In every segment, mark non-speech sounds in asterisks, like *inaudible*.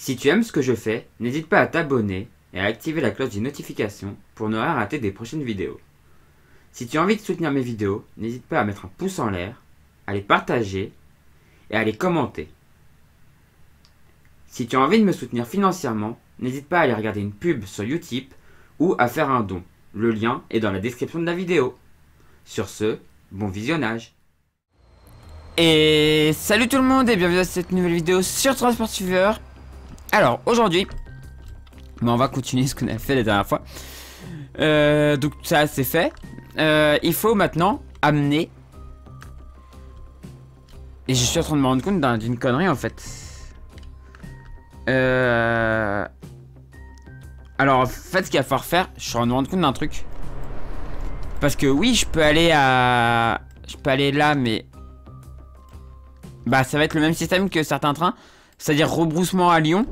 Si tu aimes ce que je fais, n'hésite pas à t'abonner et à activer la cloche des notifications pour ne rien rater des prochaines vidéos. Si tu as envie de soutenir mes vidéos, n'hésite pas à mettre un pouce en l'air, à les partager et à les commenter. Si tu as envie de me soutenir financièrement, n'hésite pas à aller regarder une pub sur Utip ou à faire un don. Le lien est dans la description de la vidéo. Sur ce, bon visionnage. Et salut tout le monde et bienvenue à cette nouvelle vidéo sur Transport Fever. Alors aujourd'hui, on va continuer ce qu'on a fait la dernière fois. Euh, donc ça c'est fait. Euh, il faut maintenant amener. Et je suis en train de me rendre compte d'une connerie en fait. Euh... Alors en fait ce qu'il va falloir faire, je suis en train de me rendre compte d'un truc. Parce que oui je peux aller à... Je peux aller là mais... Bah ça va être le même système que certains trains. C'est-à-dire rebroussement à Lyon.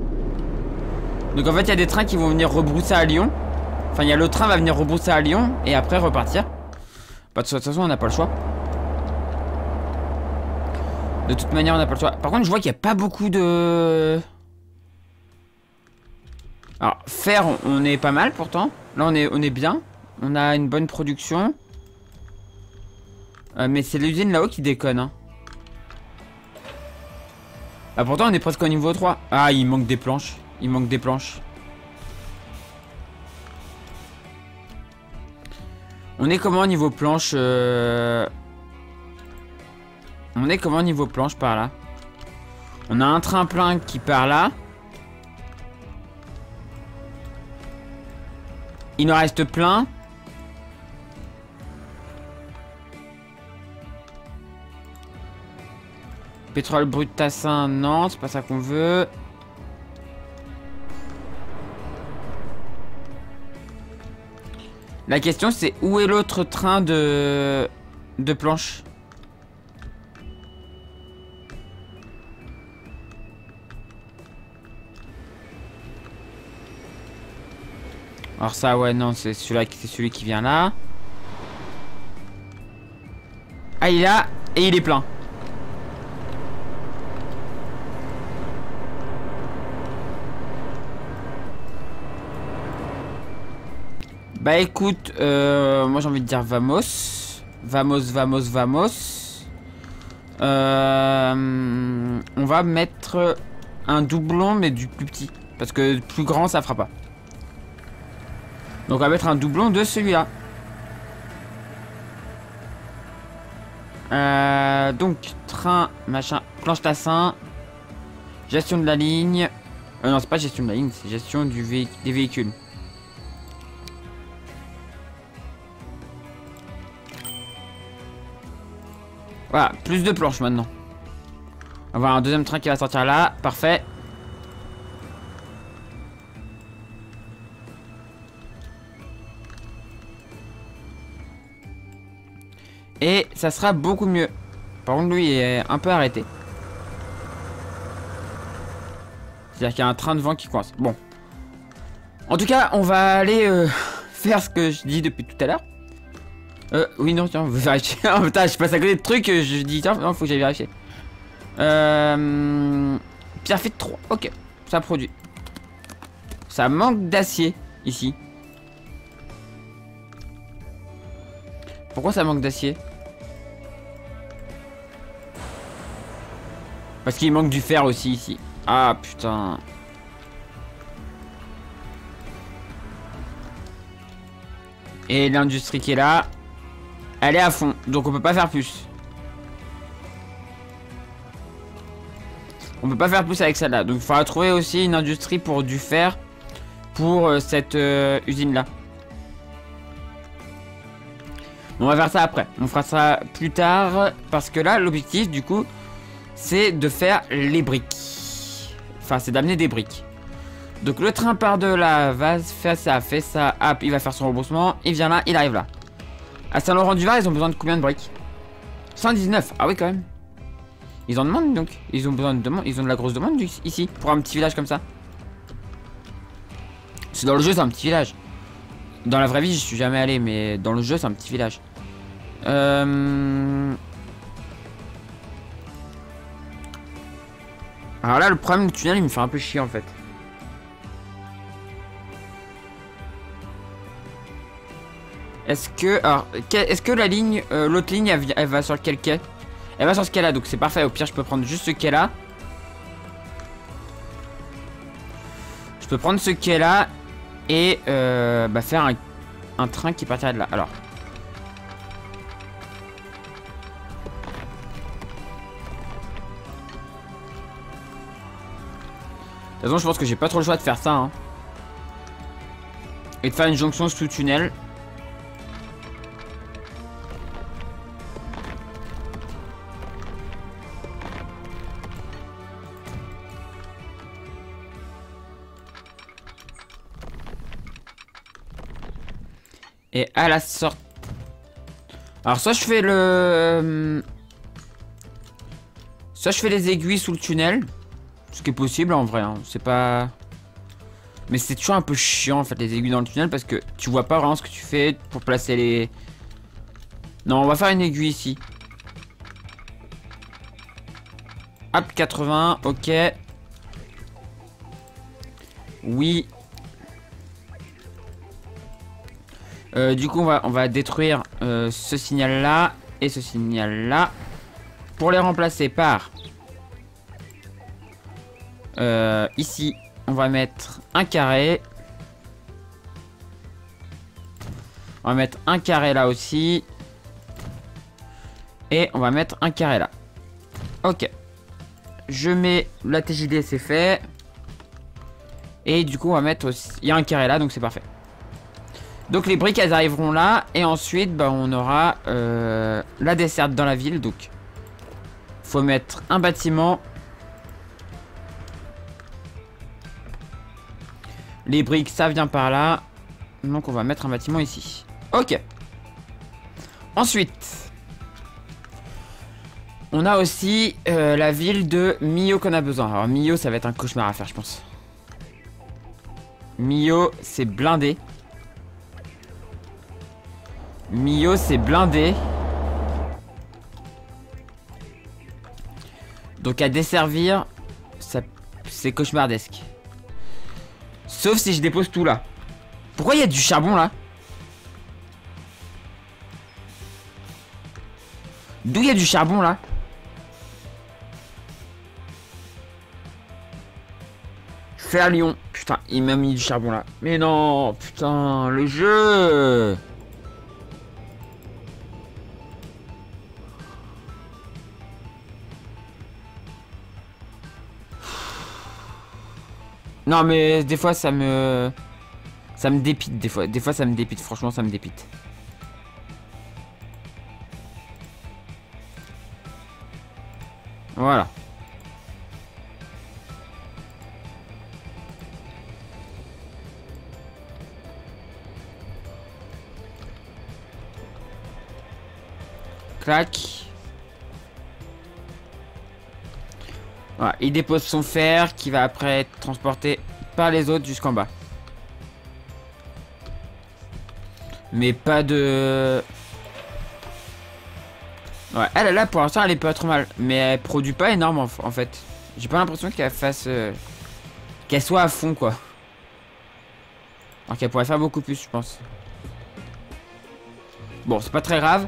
Donc en fait il y a des trains qui vont venir rebrousser à Lyon. Enfin il y a le train va venir rebrousser à Lyon et après repartir. Bah de toute façon on n'a pas le choix. De toute manière on n'a pas le choix. Par contre je vois qu'il n'y a pas beaucoup de... Alors fer on est pas mal pourtant. Là on est, on est bien. On a une bonne production. Euh, mais c'est l'usine là-haut qui déconne. Hein. Ah pourtant on est presque au niveau 3. Ah il manque des planches. Il manque des planches. On est comment au niveau planche euh... On est comment au niveau planche par là? On a un train plein qui part là. Il nous reste plein. Pétrole brut Tassin, non, c'est pas ça qu'on veut. La question c'est où est l'autre train de... de planche? Alors ça ouais non c'est celui-là c'est celui qui vient là. Ah il est là et il est plein. Bah écoute, euh, moi j'ai envie de dire vamos. Vamos, vamos, vamos. Euh, on va mettre un doublon mais du plus petit. Parce que plus grand ça fera pas. Donc on va mettre un doublon de celui-là. Euh, donc train, machin, planche tassin. Gestion de la ligne. Non c'est pas gestion de la ligne, c'est gestion du des véhicules. Voilà, plus de planches maintenant. On va avoir un deuxième train qui va sortir là. Parfait. Et ça sera beaucoup mieux. Par contre, lui est un peu arrêté. C'est-à-dire qu'il y a un train de vent qui coince. Bon. En tout cas, on va aller euh, *laughs* faire ce que je dis depuis tout à l'heure. Euh, oui, non, tiens, vérifier. oh *laughs* putain, je passe à côté de trucs, je dis, tiens, non, faut que j'aille vérifier. Euh... Pierre 3, ok, ça produit. Ça manque d'acier, ici. Pourquoi ça manque d'acier? Parce qu'il manque du fer aussi, ici. Ah, putain. Et l'industrie qui est là. Elle est à fond, donc on peut pas faire plus. On peut pas faire plus avec celle-là. Donc il faudra trouver aussi une industrie pour du fer pour euh, cette euh, usine-là. On va faire ça après. On fera ça plus tard. Parce que là, l'objectif, du coup, c'est de faire les briques. Enfin, c'est d'amener des briques. Donc le train part de la vase, fait ça, fait ça, hop, il va faire son remboursement. Il vient là, il arrive là. À Saint-Laurent-du-Var, ils ont besoin de combien de briques? 119. Ah oui, quand même. Ils en demandent donc. Ils ont besoin de demande. Ils ont de la grosse demande ici pour un petit village comme ça. C'est dans le jeu, c'est un petit village. Dans la vraie vie, je suis jamais allé, mais dans le jeu, c'est un petit village. Euh... Alors là, le problème du tunnel, il me fait un peu chier en fait. Est-ce que... Alors, est-ce que la ligne... Euh, l'autre ligne, elle, va sur quel quai? Elle va sur ce quai-là, donc c'est parfait. Au pire, je peux prendre juste ce quai-là. Je peux prendre ce quai-là et euh, bah, faire un, un train qui partirait de là. Alors... De toute façon, je pense que j'ai pas trop le choix de faire ça. Hein. Et de faire une jonction sous tunnel. Et à la sorte... Alors soit je fais le... Euh, soit je fais les aiguilles sous le tunnel. Ce qui est possible en vrai, hein. c'est pas... Mais c'est toujours un peu chiant en fait les aiguilles dans le tunnel parce que tu vois pas vraiment ce que tu fais pour placer les... Non, on va faire une aiguille ici. Hop, 80, ok. Oui. Euh, du coup, on va, détruire euh, ce signal-là et ce signal-là pour les remplacer par euh, ici, on va mettre un carré. On va mettre un carré là aussi. Et on va mettre un carré là. Ok. Je mets la TJD, c'est fait. Et du coup, on va mettre aussi... Il y a un carré là, donc c'est parfait. Donc les briques, elles arriveront là. Et ensuite, bah, on aura euh, la desserte dans la ville. Donc, faut mettre un bâtiment Les briques, ça vient par là. Donc on va mettre un bâtiment ici. Ok. Ensuite, on a aussi euh, la ville de Mio qu'on a besoin. Alors Mio, ça va être un cauchemar à faire, je pense. Mio, c'est blindé. Mio, c'est blindé. Donc à desservir, c'est cauchemardesque. Sauf si je dépose tout là. Pourquoi il y a du charbon là? D'où il y a du charbon là? Faire Lyon. Putain, il m'a mis du charbon là. Mais non, putain, le jeu Non, mais des fois, ça me... Ça me dépite, des fois. Des fois, ça me dépite. Franchement, ça me dépite. Voilà. Clac. Il dépose son fer qui va après être transporté par les autres jusqu'en bas. Mais pas de... Ouais, elle, là, pour l'instant, elle est pas trop mal. Mais elle produit pas énorme, en, fait. J'ai pas l'impression qu'elle fasse... Euh, qu'elle soit à fond, quoi. Alors qu'elle pourrait faire beaucoup plus, je pense. Bon, c'est pas très grave.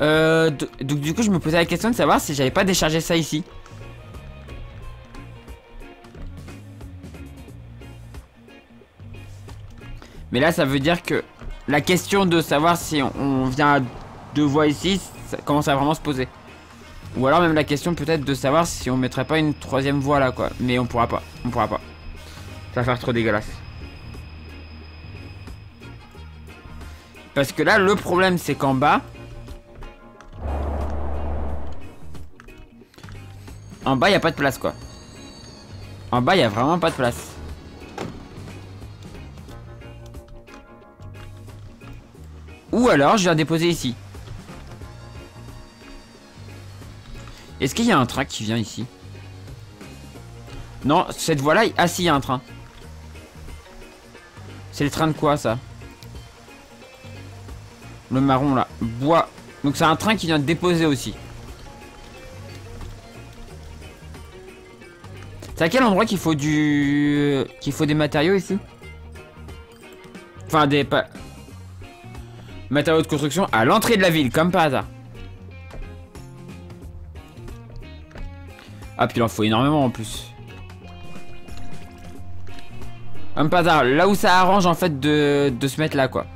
Euh, donc, du coup, je me posais la question de savoir si j'avais pas déchargé ça ici. Mais là, ça veut dire que la question de savoir si on, vient à deux voies ici, ça commence à vraiment se poser. Ou alors même la question peut-être de savoir si on mettrait pas une troisième voie là, quoi. Mais on pourra pas. On pourra pas. Ça va faire trop dégueulasse. Parce que là, le problème, c'est qu'en bas... En bas, il a pas de place, quoi. En bas, il a vraiment pas de place. Ou alors, je viens déposer ici. Est-ce qu'il y a un train qui vient ici? Non, cette voie-là... Ah si, il y a un train. C'est le train de quoi, ça? Le marron, là. Bois. Donc c'est un train qui vient de déposer aussi. C'est à quel endroit qu'il faut du... qu'il faut des matériaux ici? Enfin, des... Matériaux de construction à l'entrée de la ville, comme par hasard. Ah, puis il en faut énormément en plus. Comme par hasard, là où ça arrange en fait de, de se mettre là, quoi.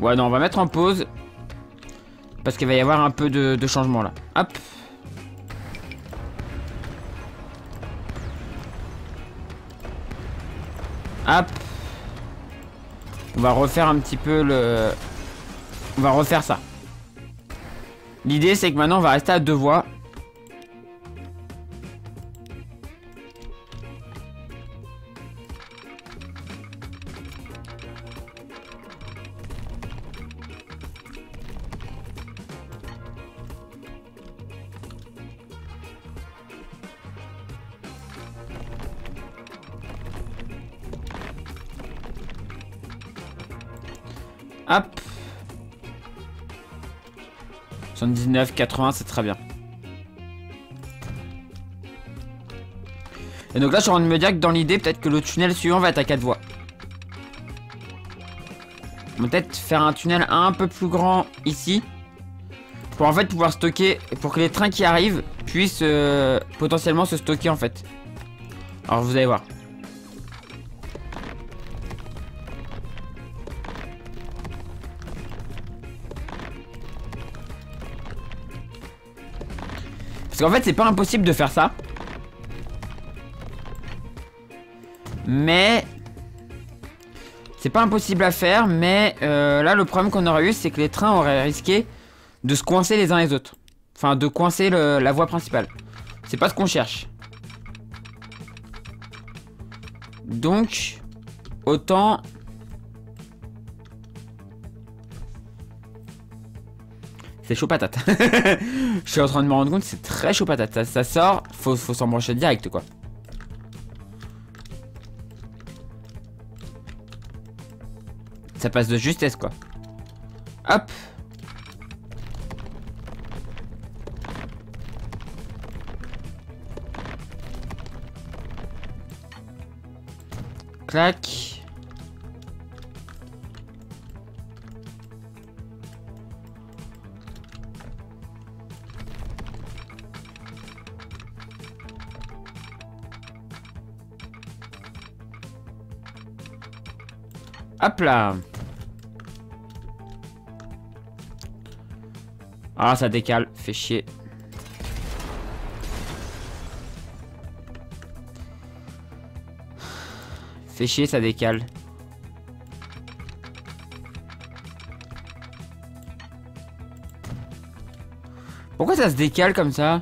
Ouais, non, on va mettre en pause. Parce qu'il va y avoir un peu de, de changement là. Hop. Hop. On va refaire un petit peu le... On va refaire ça. L'idée, c'est que maintenant, on va rester à deux voies. Hop. 79, 80, c'est très bien. Et donc là, je suis en train de me dire que dans l'idée, peut-être que le tunnel suivant va être à 4 voies. On va peut-être faire un tunnel un peu plus grand ici. Pour en fait pouvoir stocker, pour que les trains qui arrivent puissent euh, potentiellement se stocker en fait. Alors vous allez voir. Qu'en fait, c'est pas impossible de faire ça. Mais... C'est pas impossible à faire, mais euh, là, le problème qu'on aurait eu, c'est que les trains auraient risqué de se coincer les uns les autres. Enfin, de coincer la voie principale. C'est pas ce qu'on cherche. Donc, autant... C'est chaud patate. *laughs* Je suis en train de me rendre compte, c'est très chaud patate. Ça, ça sort, faut, faut s'embrancher direct, quoi. Ça passe de justesse, quoi. Hop. Clac. Hop là Ah ça décale, fait chier. Fait chier, ça décale. Pourquoi ça se décale comme ça?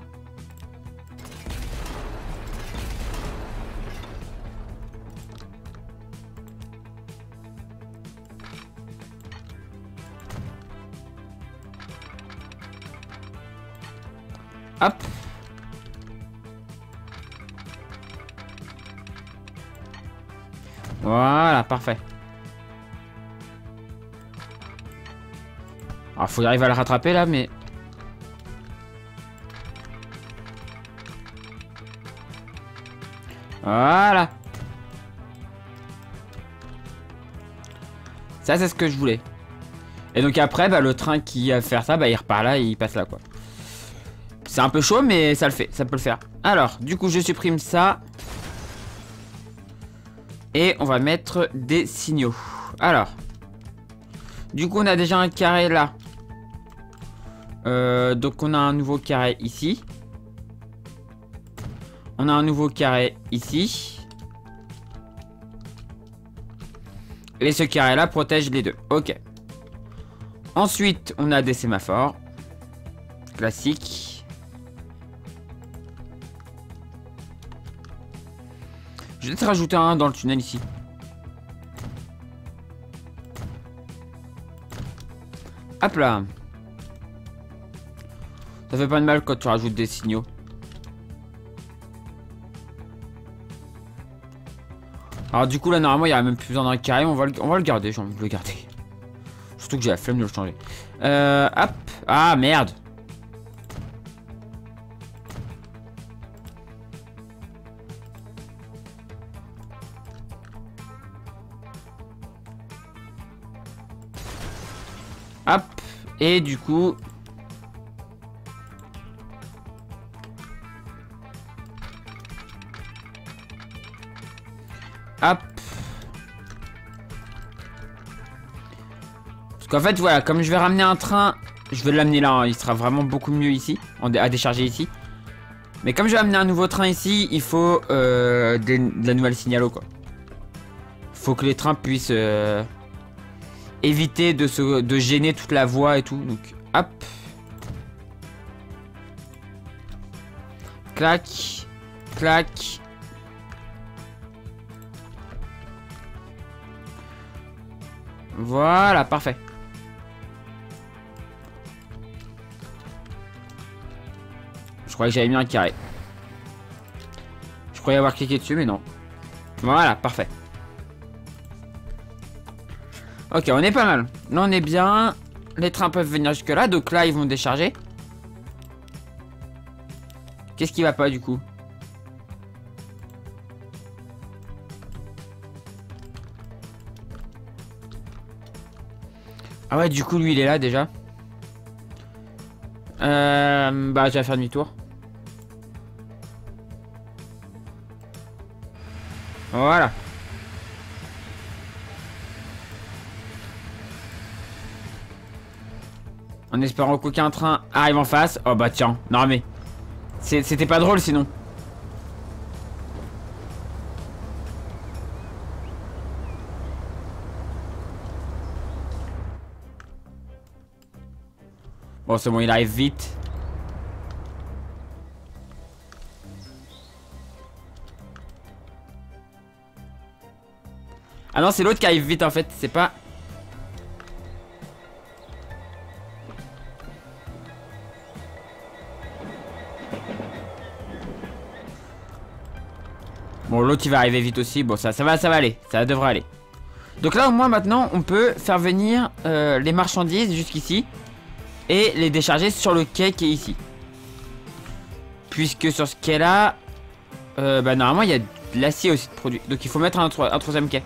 Voilà, parfait. Alors, faut arriver à le rattraper là, mais... Voilà. Ça, c'est ce que je voulais. Et donc après, bah, le train qui va faire ça, bah, il repart là et il passe là, quoi. C'est un peu chaud, mais ça le fait, ça peut le faire. Alors, du coup, je supprime ça. Et on va mettre des signaux. Alors. Du coup, on a déjà un carré là. Euh, donc, on a un nouveau carré ici. On a un nouveau carré ici. Et ce carré là protège les deux. Ok. Ensuite, on a des sémaphores. Classique. Je vais peut-être rajouter un dans le tunnel ici. Hop là. Ça fait pas de mal quand tu rajoutes des signaux. Alors du coup là normalement il y a même plus besoin d'un carré, on va le, on va le garder, j'ai envie de le garder. Surtout que j'ai la flemme de le changer. Euh, hop. Ah merde. Et du coup... Hop. Parce qu'en fait, voilà, comme je vais ramener un train, je vais l'amener là, hein, il sera vraiment beaucoup mieux ici, à décharger ici. Mais comme je vais amener un nouveau train ici, il faut euh, de la nouvelle signalo, quoi. Faut que les trains puissent... Euh, éviter de, se, de gêner toute la voie et tout. Donc, hop. Clac. Clac. Voilà, parfait. Je croyais que j'avais mis un carré. Je croyais avoir cliqué dessus, mais non. Voilà, parfait. Ok, on est pas mal. Là, on est bien. Les trains peuvent venir jusque là. Donc là, ils vont décharger. Qu'est-ce qui va pas, du coup? Ah ouais, du coup, lui, il est là, déjà. Euh, bah, je vais faire demi-tour. Voilà. En espérant qu'aucun train arrive en face. Oh bah tiens, non mais... C'était pas drôle sinon. Bon c'est bon, il arrive vite. Ah non, c'est l'autre qui arrive vite en fait, c'est pas... l'autre il va arriver vite aussi. Bon, ça, ça va, ça va aller. Ça devrait aller. Donc là, au moins, maintenant, on peut faire venir euh, les marchandises jusqu'ici. Et les décharger sur le quai qui est ici. Puisque sur ce quai-là, euh, bah, normalement, il y a de l'acier aussi de produit. Donc il faut mettre un, troisième quai.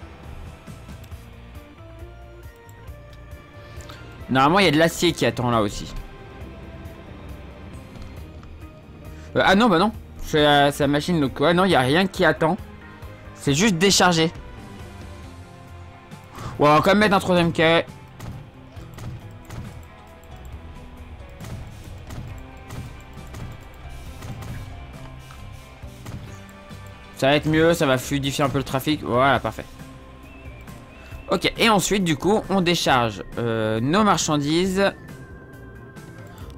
Normalement, il y a de l'acier qui attend là aussi. Euh, ah non, bah non. C'est la, machine, donc ouais, non, il n'y a rien qui attend. C'est juste décharger. Ouais, on va quand même mettre un troisième quai. Ça va être mieux, ça va fluidifier un peu le trafic. Voilà, parfait. Ok, et ensuite, du coup, on décharge euh, nos marchandises.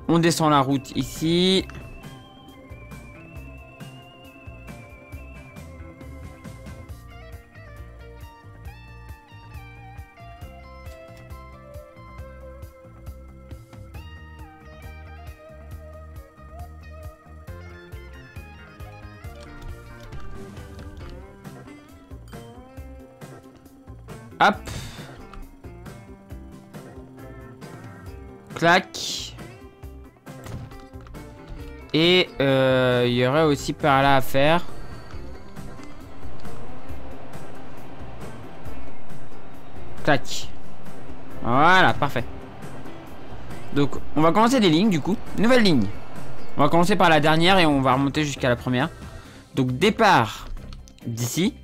On descend la route ici. Aussi par là à faire. Clac. Voilà, parfait. Donc, on va commencer des lignes du coup. Nouvelle ligne. On va commencer par la dernière et on va remonter jusqu'à la première. Donc, départ d'ici.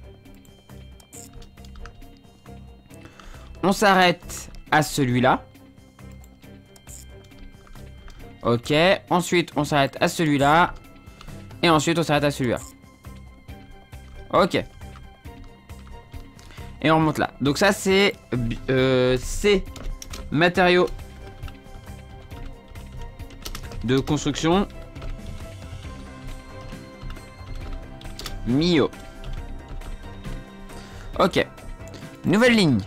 On s'arrête à celui-là. Ok. Ensuite, on s'arrête à celui-là. Et ensuite, on s'arrête à celui-là. Ok. Et on remonte là. Donc ça, c'est... Euh, c'est matériaux de construction. Mio. Ok. Nouvelle ligne.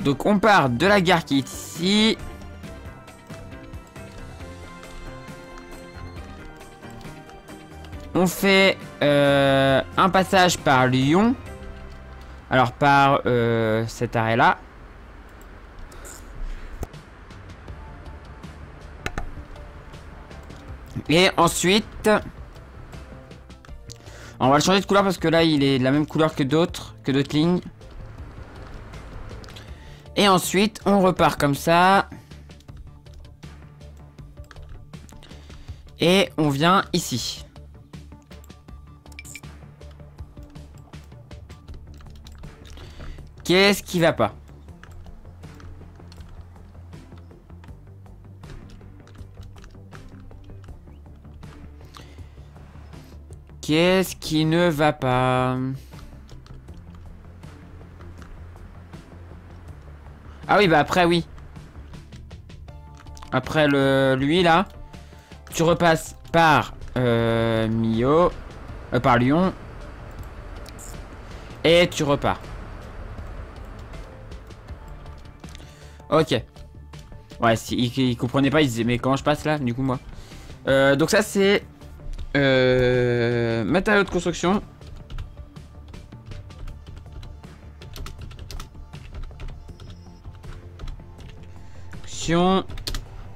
Donc on part de la gare qui est ici. On fait euh, un passage par Lyon. Alors par euh, cet arrêt-là. Et ensuite... On va le changer de couleur parce que là il est de la même couleur que d'autres, que d'autres lignes. Et ensuite on repart comme ça. Et on vient ici. Qu'est-ce qui va pas? Qu'est-ce qui ne va pas? Ah oui, bah après, oui. Après le lui, là, tu repasses par euh, Mio, euh, par Lyon, et tu repars. Ok. Ouais, si, il, comprenait pas, il disait, mais comment je passe là, du coup, moi euh, Donc ça, c'est euh, matériaux de construction.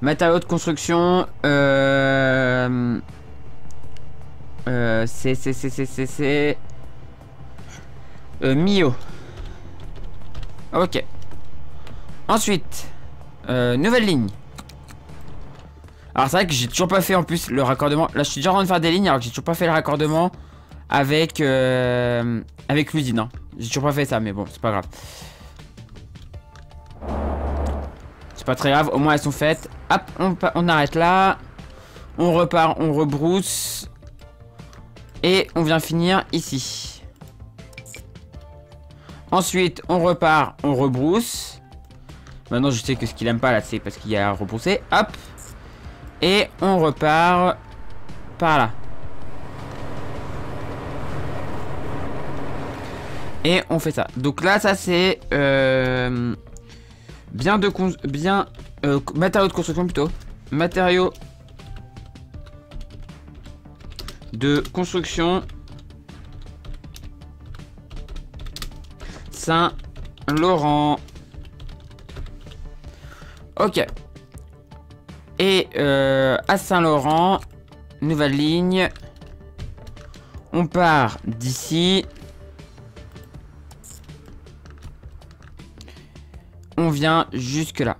Matériaux de construction. Euh, euh, c'est c'est c'est c'est euh, Mio. Ok. Ensuite, euh, nouvelle ligne. Alors c'est vrai que j'ai toujours pas fait en plus le raccordement. Là je suis déjà en train de faire des lignes alors que j'ai toujours pas fait le raccordement avec euh, avec l'usine. Hein. J'ai toujours pas fait ça mais bon c'est pas grave. C'est pas très grave, au moins elles sont faites. Hop, on, on arrête là. On repart, on rebrousse. Et on vient finir ici. Ensuite, on repart, on rebrousse. Maintenant, je sais que ce qu'il aime pas là, c'est parce qu'il a à rebrousser. Hop. Et on repart par là. Et on fait ça. Donc là, ça c'est euh, bien de bien euh, matériaux de construction plutôt. Matériaux de construction Saint-Laurent. Ok. Et euh, à Saint-Laurent, nouvelle ligne. On part d'ici. On vient jusque là.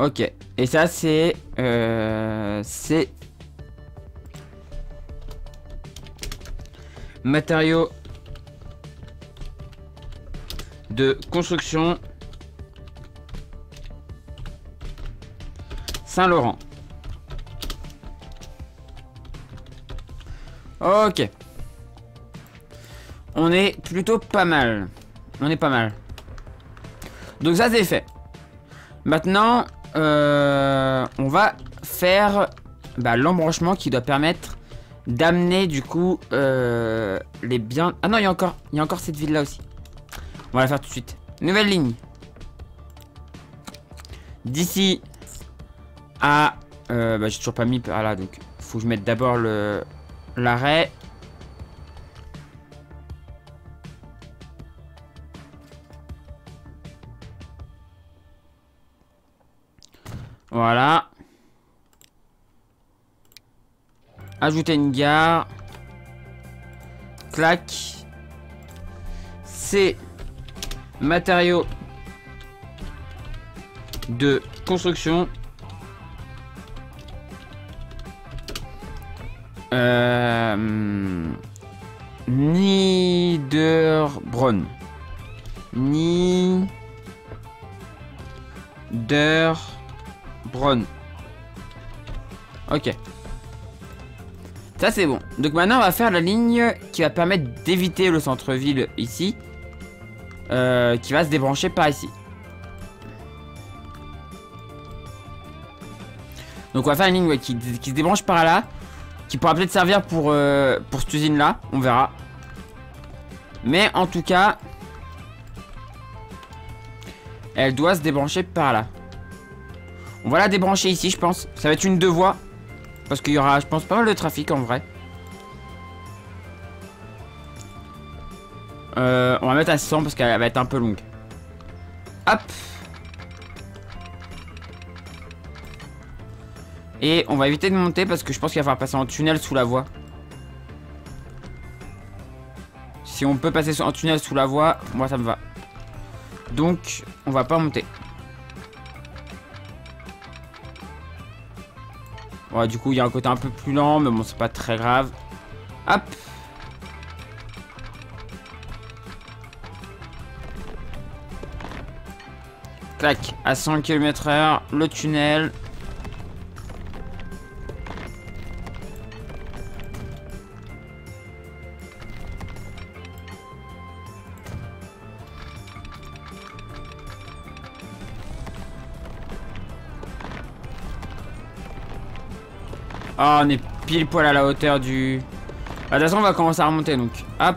Ok. Et ça, c'est... Euh, c'est... Matériaux de construction Saint-Laurent. Ok. On est plutôt pas mal. On est pas mal. Donc ça c'est fait. Maintenant, euh, on va faire bah, l'embranchement qui doit permettre d'amener du coup euh, les biens. Ah non, il y a encore, il y a encore cette ville là aussi. On va la faire tout de suite. Nouvelle ligne. D'ici ah, euh, bah, j'ai toujours pas mis par là, donc faut que je mette d'abord le l'arrêt. Voilà. Ajouter une gare. Clac. C'est matériaux de construction. Euh, Niederbronn. Niederbronn. Ok. Ça c'est bon. Donc maintenant on va faire la ligne qui va permettre d'éviter le centre-ville ici. Euh, qui va se débrancher par ici. Donc on va faire une ligne qui, qui se débranche par là qui pourra peut-être servir pour, euh, pour cette usine là, on verra. Mais en tout cas, elle doit se débrancher par là. On va la débrancher ici, je pense. Ça va être une deux voies. Parce qu'il y aura, je pense, pas mal de trafic en vrai. Euh, on va mettre à 100 parce qu'elle va être un peu longue. Hop Et on va éviter de monter parce que je pense qu'il va falloir passer en tunnel sous la voie. Si on peut passer en tunnel sous la voie, moi ça me va. Donc, on va pas monter. Ouais, du coup, il y a un côté un peu plus lent, mais bon, c'est pas très grave. Hop Clac, à 100 km h le tunnel. Oh, on est pile poil à la hauteur du... Bah, de on va commencer à remonter, donc. Hop.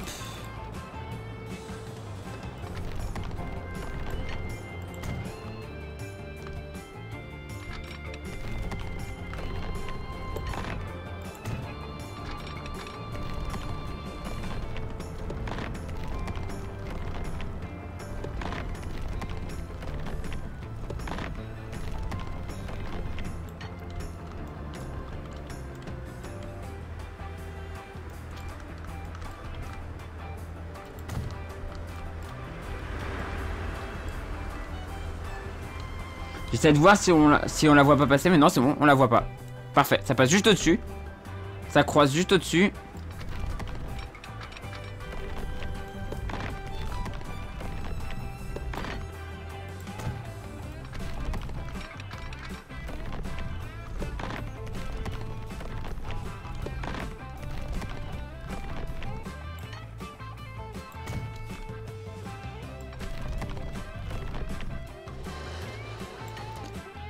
J'essaie de voir si on, si on la voit pas passer, mais non, c'est bon, on la voit pas. Parfait, ça passe juste au-dessus. Ça croise juste au-dessus.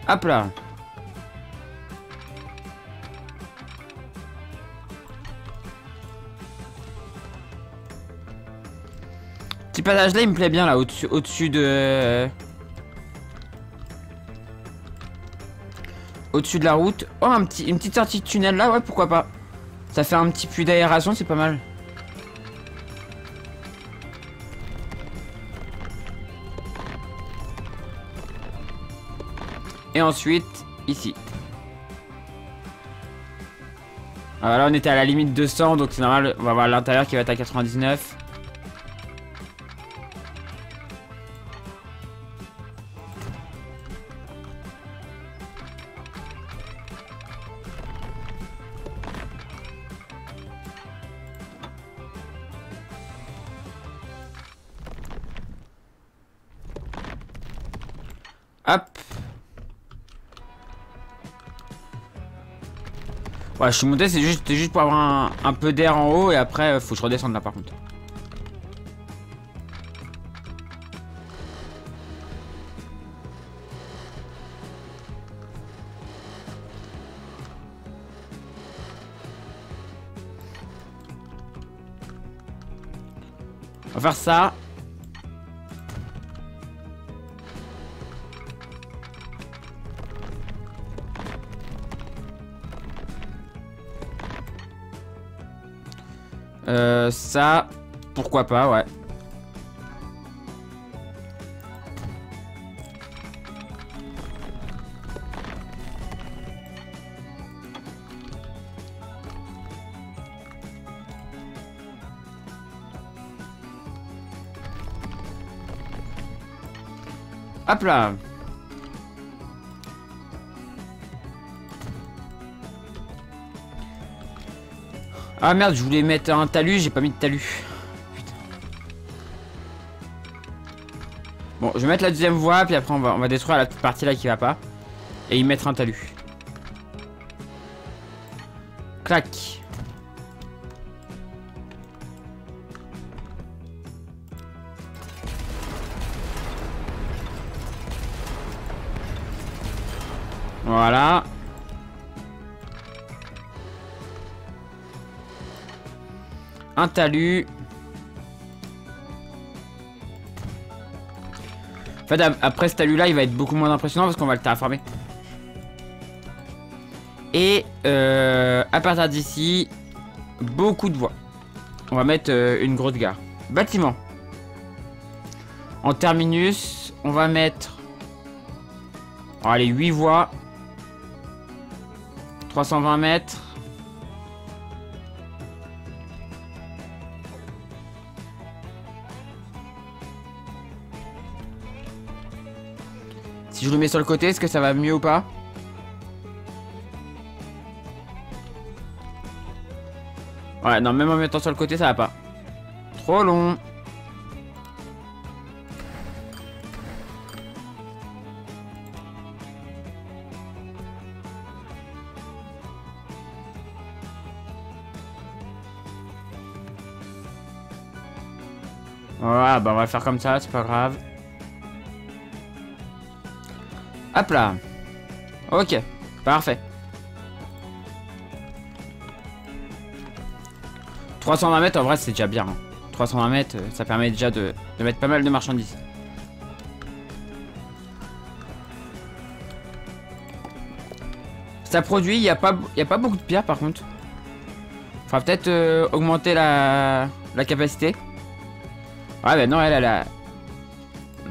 Hop là Petit passage là il me plaît bien là au-dessus au de... Au-dessus de la route. Oh un petit, une petite sortie de tunnel là ouais pourquoi pas. Ça fait un petit puits d'aération c'est pas mal. Ensuite, ici. Alors là, on était à la limite de 200, donc c'est normal. On va voir l'intérieur qui va être à 99. Ouais, je suis monté, c'est juste, juste pour avoir un, peu d'air en haut et après, euh, faut que je redescende là par contre. On va faire ça. Ça, pourquoi pas, ouais. Hop là Ah merde, je voulais mettre un talus, j'ai pas mis de talus. Bon, je vais mettre la deuxième voie, puis après on va, détruire la partie là qui va pas. Et y mettre un talus. Clac. Voilà. Un talus. En fait, après ce talus là, il va être beaucoup moins impressionnant parce qu'on va le terraformer. Et euh, à partir d'ici, beaucoup de voies. On va mettre euh, une grosse gare. Bâtiment. En terminus, on va mettre... allez, 8 voies. 320 mètres. Je le mets sur le côté, est-ce que ça va mieux ou pas Ouais, non, même en mettant sur le côté, ça va pas. Trop long. Voilà, bah on va faire comme ça, c'est pas grave. Hop là. Ok, parfait. 320 mètres, en vrai, c'est déjà bien. 320 hein. mètres, ça permet déjà de, mettre pas mal de marchandises. Ça produit, il n'y a, pas, a pas beaucoup de pierres par contre. Faudra peut-être euh, augmenter la, capacité. Ouais, bah non, elle, elle a...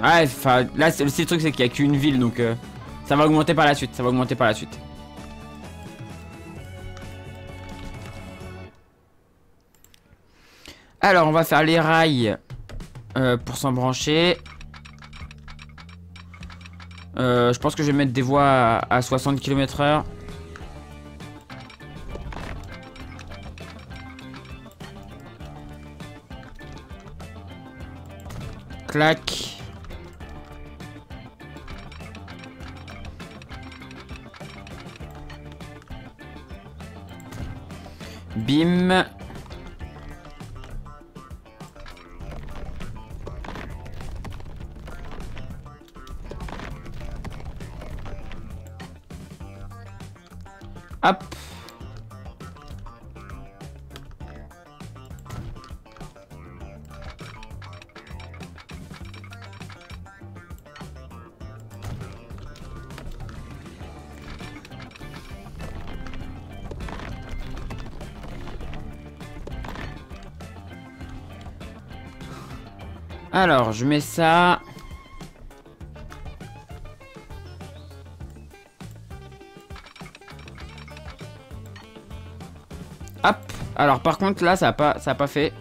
Ouais, enfin, là, le truc, c'est qu'il n'y a qu'une ville, donc... Euh, ça va augmenter par la suite, ça va augmenter par la suite. Alors, on va faire les rails euh, pour s'en brancher. Euh, je pense que je vais mettre des voies à, 60 km h Clac. Team Alors, je mets ça. Hop. Alors, par contre, là, ça a pas, ça pas fait.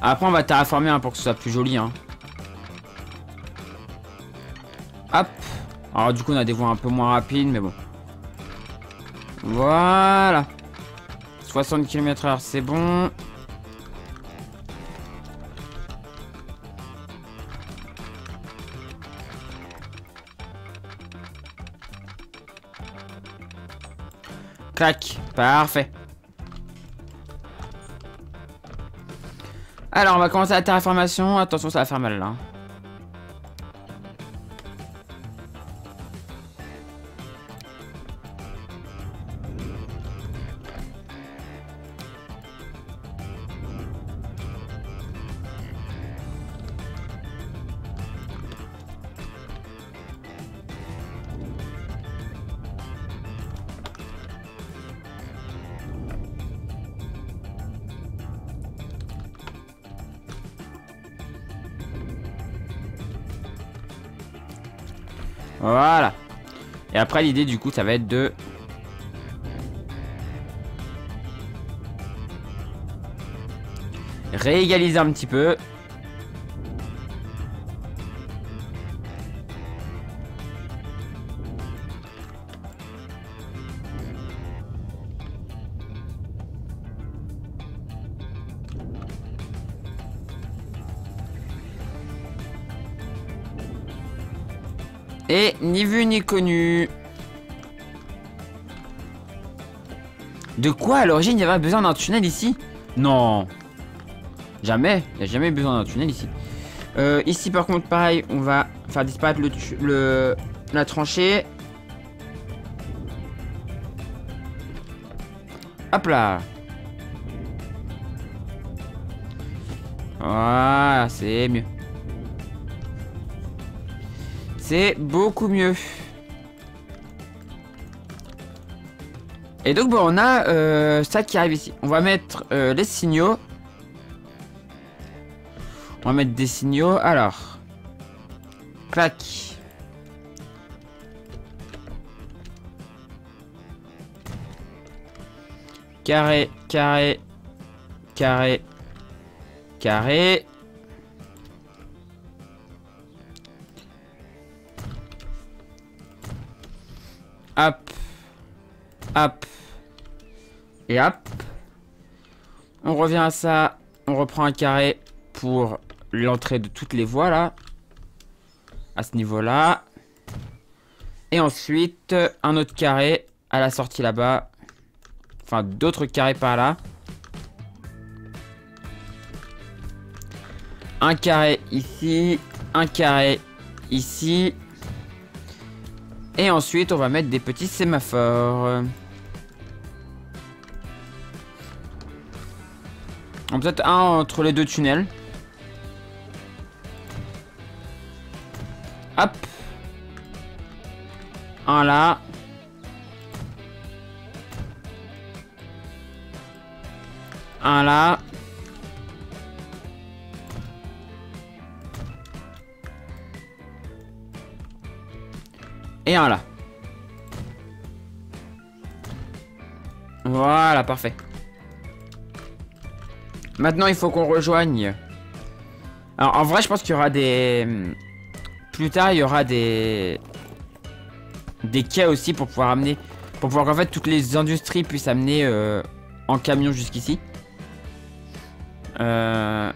Après, on va terraformer hein, pour que ce soit plus joli. Hein. Alors du coup on a des voies un peu moins rapides, mais bon. Voilà. 60 km h c'est bon. Clac. Parfait. Alors on va commencer la terraformation. Attention ça va faire mal là. Voilà. Et après, l'idée, du coup, ça va être de... Réégaliser un petit peu. ni vu ni connu. De quoi à l'origine il y avait besoin d'un tunnel ici? Non. Jamais. Il n'y a jamais besoin d'un tunnel ici. Euh, ici par contre pareil on va faire disparaître le, la tranchée. Hop là. Voilà c'est mieux. C'est beaucoup mieux. Et donc bon, on a euh, ça qui arrive ici. On va mettre euh, les signaux. On va mettre des signaux. Alors. Clac. Carré, carré, carré, carré. Hop. Hop. Et hop. On revient à ça. On reprend un carré pour l'entrée de toutes les voies là. À ce niveau-là. Et ensuite, un autre carré à la sortie là-bas. Enfin, d'autres carrés par là. Un carré ici. Un carré ici. Et ensuite, on va mettre des petits sémaphores. Peut-être un entre les deux tunnels. Hop. Un là. Un là. Et un là. Voilà, parfait. Maintenant, il faut qu'on rejoigne. Alors, en vrai, je pense qu'il y aura des... Plus tard, il y aura des... Des quais aussi pour pouvoir amener... Pour pouvoir qu'en fait, toutes les industries puissent amener euh, en camion jusqu'ici. Euh...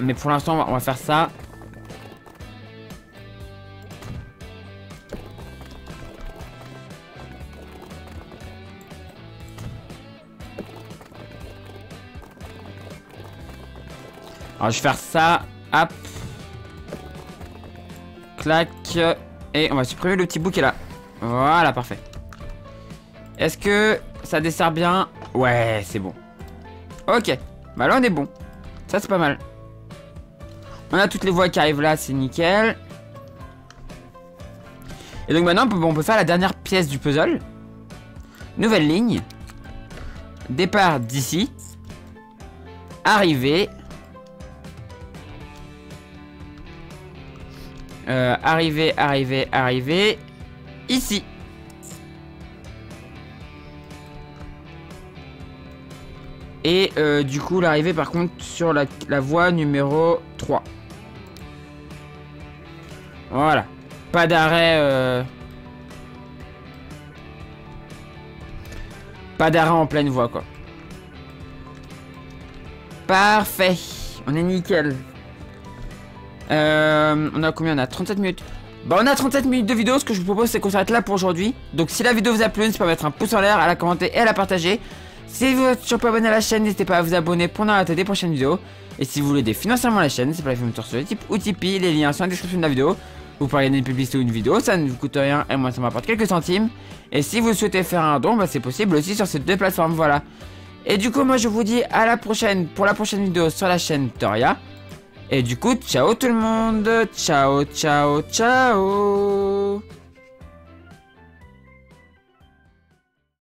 Mais pour l'instant, on va faire ça. Alors je vais faire ça. Hop. Clac. Et on va supprimer le petit bout qui est là. Voilà, parfait. Est-ce que ça dessert bien? Ouais, c'est bon. Ok. Bah là, on est bon. Ça, c'est pas mal. On a toutes les voies qui arrivent là, c'est nickel. Et donc maintenant, on peut, on peut faire la dernière pièce du puzzle. Nouvelle ligne. Départ d'ici. Arrivée. Euh, arriver, arriver, arriver. Ici. Et euh, du coup, l'arrivée par contre sur la, voie numéro 3. Voilà. Pas d'arrêt. Euh... Pas d'arrêt en pleine voie, quoi. Parfait. On est nickel. Euh, on a combien? On a 37 minutes. Bah on a 37 minutes de vidéo, ce que je vous propose c'est qu'on s'arrête là pour aujourd'hui. Donc si la vidéo vous a plu, n'hésitez pas à mettre un pouce en l'air, à la commenter et à la partager. Si vous êtes toujours pas abonné à la chaîne, n'hésitez pas à vous abonner pour ne rater des prochaines vidéos. Et si vous voulez aider financièrement la chaîne, c'est pas la film sur le type ou Tipeee, les liens sont la description de la vidéo. Vous pourrez gagner une publicité ou une vidéo, ça ne vous coûte rien et moi ça m'apporte quelques centimes. Et si vous souhaitez faire un don, bah c'est possible aussi sur ces deux plateformes, voilà. Et du coup moi je vous dis à la prochaine pour la prochaine vidéo sur la chaîne Toria. Et du coup, ciao tout le monde. Ciao, ciao, ciao.